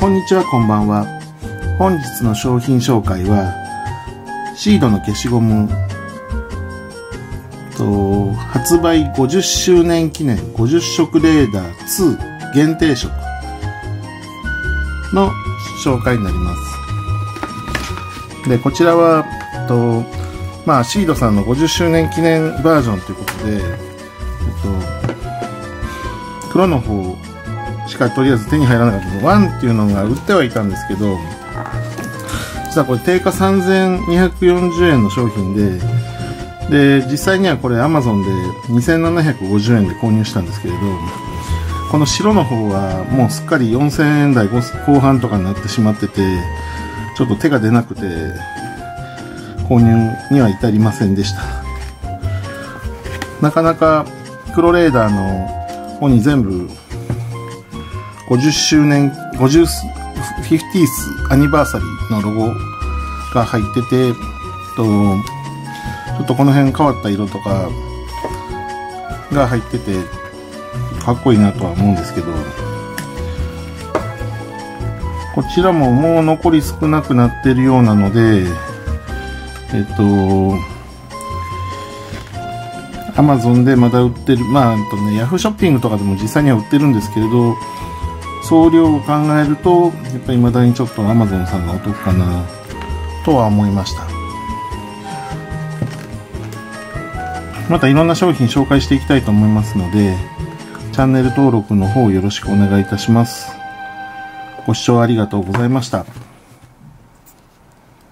こんにちは、こんばんは。本日の商品紹介は、シードの消しゴム、と発売50周年記念50色レーダー2限定色の紹介になります。で、こちらは、とまあ、シードさんの50周年記念バージョンということで、えっと、黒の方しかとりあえず手に入らなかったけど、1っていうのが売ってはいたんですけど、実はこれ定価3240円の商品で、で、実際にはこれ Amazon で2750円で購入したんですけれど、この白の方はもうすっかり4000円台後半とかになってしまってて、ちょっと手が出なくて、購入には至りませんでした。なかなか黒レーダーの方に全部50周年、50、50th アニバーサリーのロゴが入ってて、と、ちょっとこの辺変わった色とかが入ってて、かっこいいなとは思うんですけど、こちらももう残り少なくなってるようなので、えっと、アマゾンでまだ売ってる、まあ、とね、ヤフーショッピングとかでも実際には売ってるんですけれど、送料を考えると、やっぱり未だにちょっと Amazon さんがお得かな、とは思いました。またいろんな商品紹介していきたいと思いますので、チャンネル登録の方よろしくお願いいたします。ご視聴ありがとうございました。